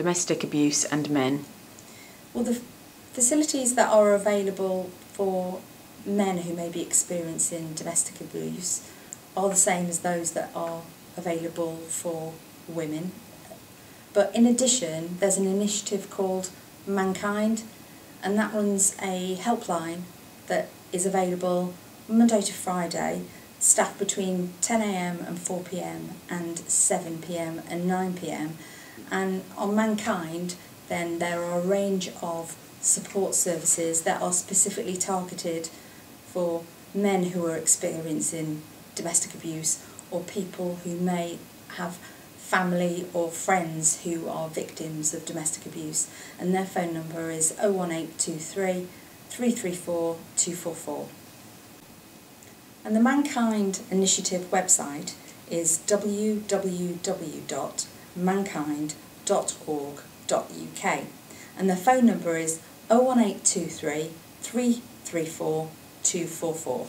domestic abuse and men? Well, the facilities that are available for men who may be experiencing domestic abuse are the same as those that are available for women. But in addition, there's an initiative called Mankind, and that runs a helpline that is available Monday to Friday, staffed between 10am and 4pm and 7pm and 9pm. And on Mankind, then there are a range of support services that are specifically targeted for men who are experiencing domestic abuse or people who may have family or friends who are victims of domestic abuse and their phone number is 01823 334 244. And the Mankind Initiative website is www.mankind.org.uk and the phone number is 01823 334 244.